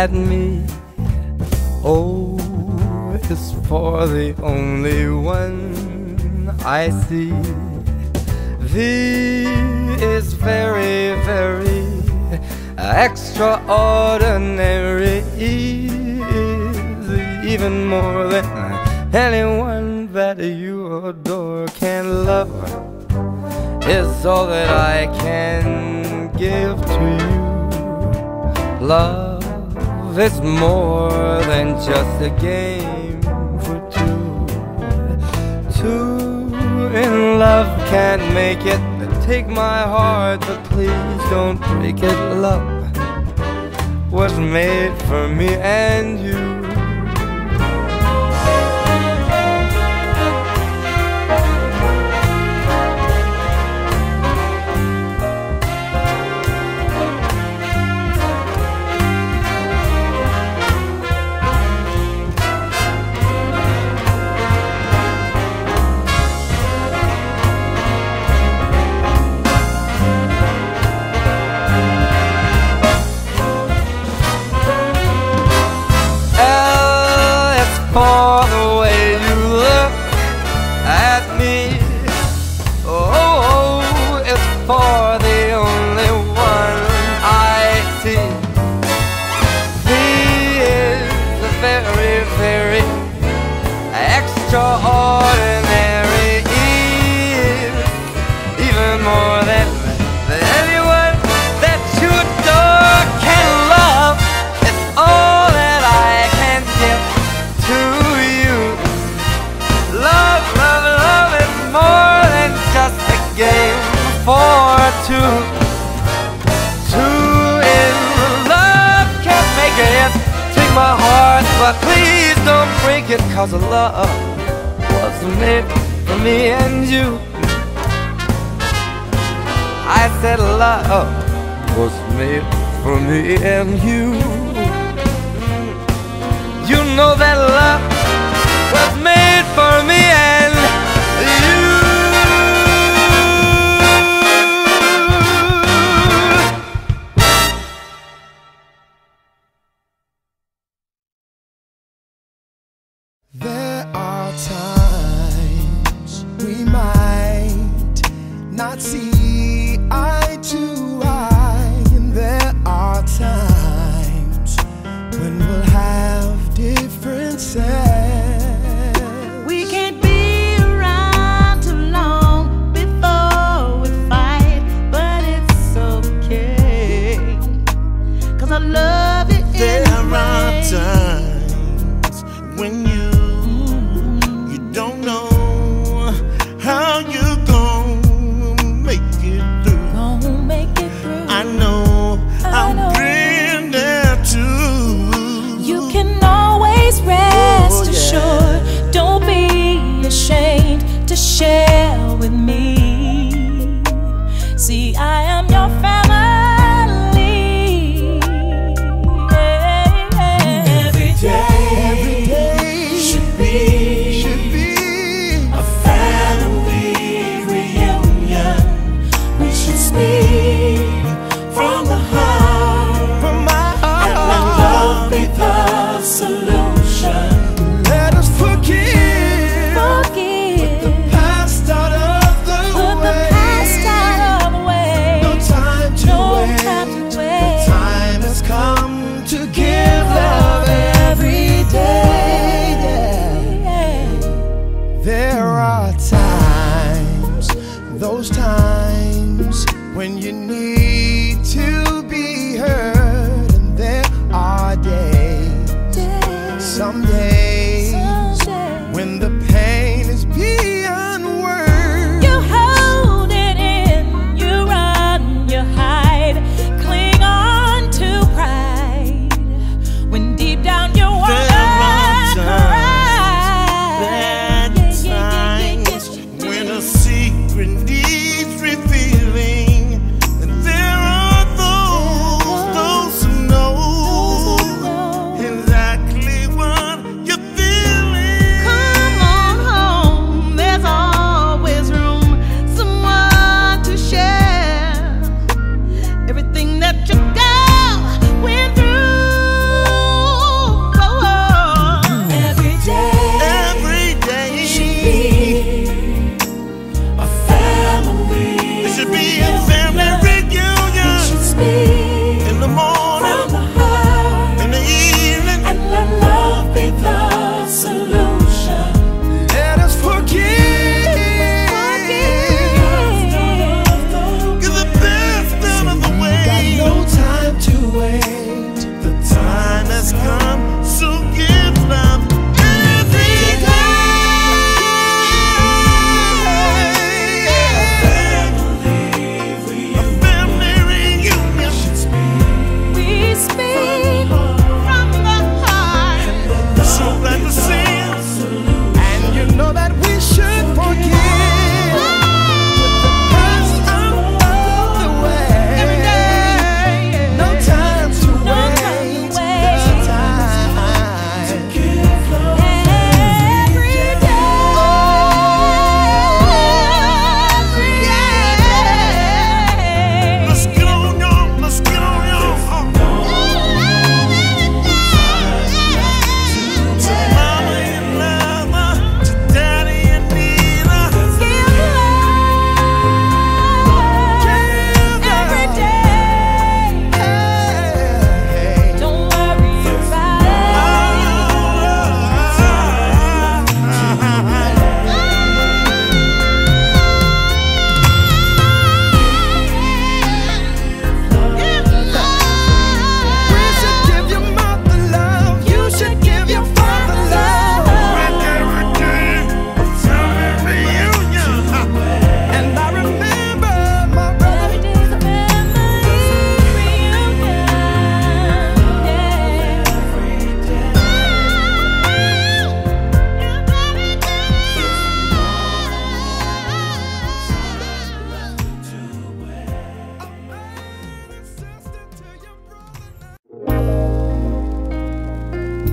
at me. Oh, it's for the only one I see. V is very, very extraordinary. Easy, even more than anyone that you adore can love. It's all that I can give to you. Love love is more than just a game for two. Two in love can't make it. Take my heart, but please don't break it. Love was made for me and you. four. two, two in love can't make it. Take my heart, but please don't break it, cause love was made for me and you. I said love was made for me and you. You know that.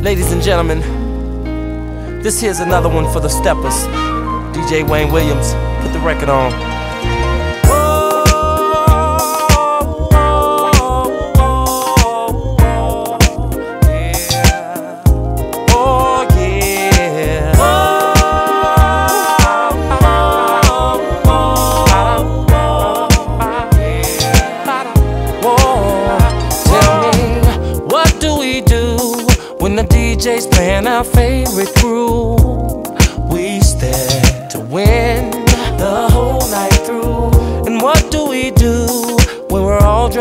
Ladies and gentlemen, this here's another one for the steppers. DJ Wayne Williams, put the record on.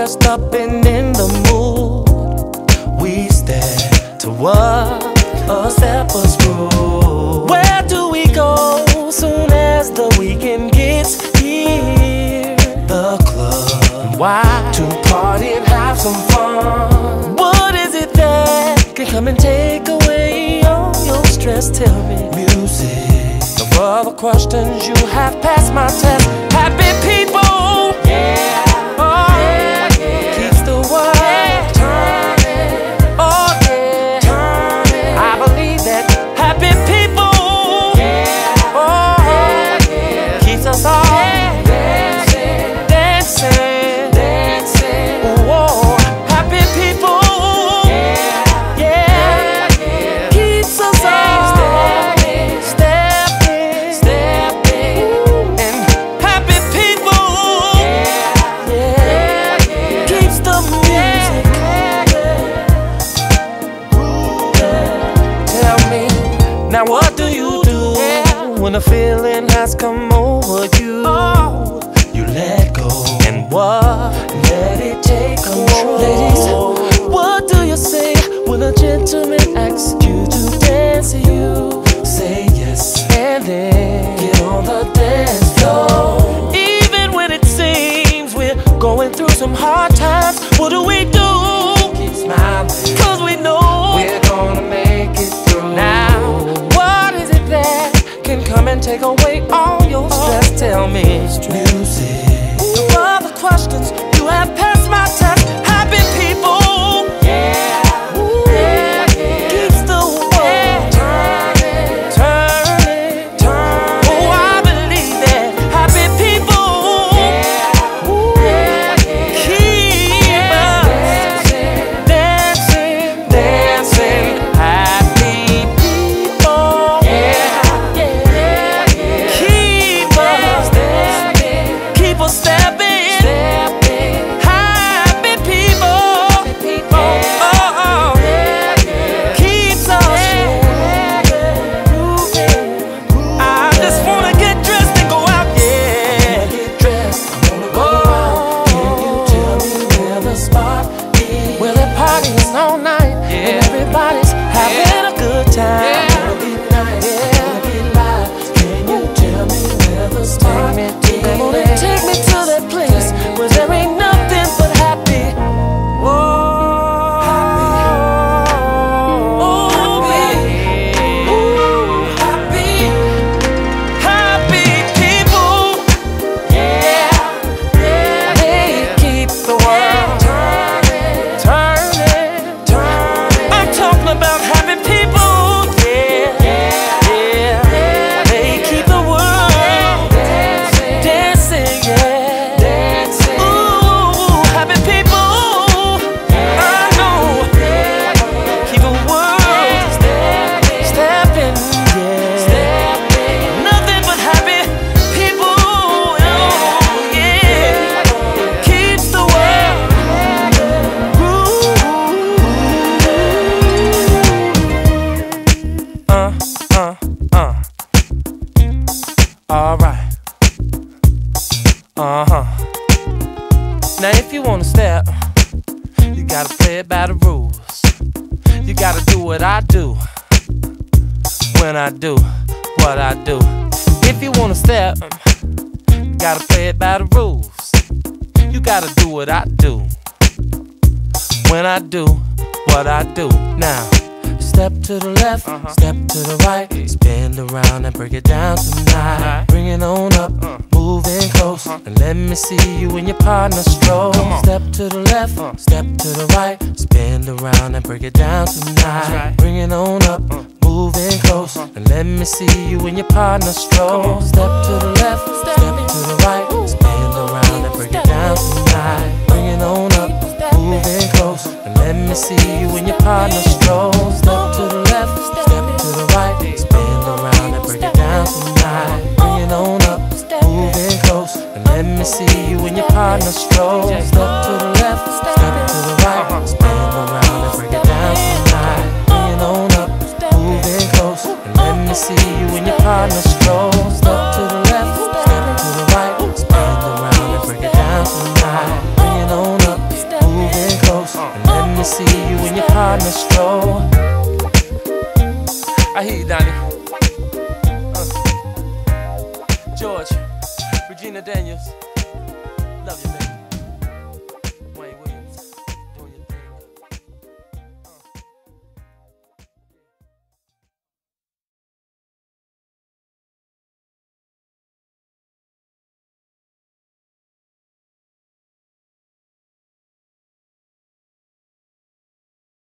Dressed up and in the mood? We stand to what a stepper's groove. Where do we go soon as the weekend gets here? The club. Why? To party and have some fun. What is it that can come and take away all your stress? Tell me. Music. No other questions, you have passed my test. Happy people. Yeah. Tell me. It's Music. All night and everybody's having a good time. Wanna get nice, wanna get live. Can you tell me where the is? Take me to what I do when I do what I do. If you wanna step, gotta play it by the rules. You gotta do what I do when I do what I do. Now, step to the left, uh-huh. step to the right, spin around and break it down tonight. Bring it on up, uh. Moving close. And let me see you and your partner stroll. Step to the left, step to the right. Spin around and break it down tonight. Bring it on up, moving close. And let me see you and your partner stroll. Step to the left, step to the right. Spin around and break it down tonight. Bring it on up, moving close. And let me see you and your partner stroll. Step to the left, step to the right. Spin around and break it down tonight. Let me see you and your partner stroll. Step to the left, step to the right. Spin around and break it down tonight. Bring it on up, moving close. And let me see you and your partner stroll. Step to the left, step to the right. Spin around and break it down tonight. Bring it on up, moving close. And let me see you and your partner stroll. I hear you. Daniels.